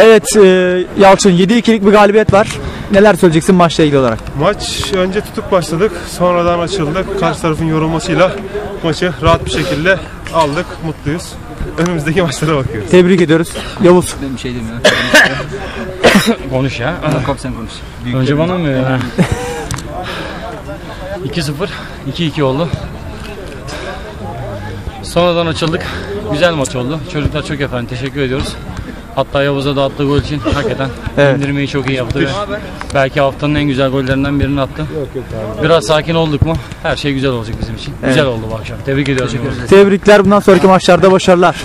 Evet e, Yalçın 7-2'lik bir galibiyet var. Neler söyleyeceksin maçla ilgili olarak? Maç önce tutuk başladık. Sonradan açıldık. Karşı tarafın yorulmasıyla maçı rahat bir şekilde aldık. Mutluyuz. Önümüzdeki maçlara bakıyoruz. Tebrik ediyoruz. Yavuz. Ben bir şey demiyorum. Konuş ya. Kop sen konuş. Önce bana mı? ya? 2-0, 2-2 oldu. Sonradan açıldık. Güzel maç oldu. Çocuklar çok efendim. Teşekkür ediyoruz. Hatta Yavuz'a da attığı gol için hakikaten Evet. indirmeyi çok iyi yaptı. ve Belki haftanın en güzel gollerinden birini attı. Biraz sakin olduk mu her şey güzel olacak bizim için. Güzel oldu bu akşam. Tebrik ediyoruz. Tebrikler bundan sonraki maçlarda başarılar.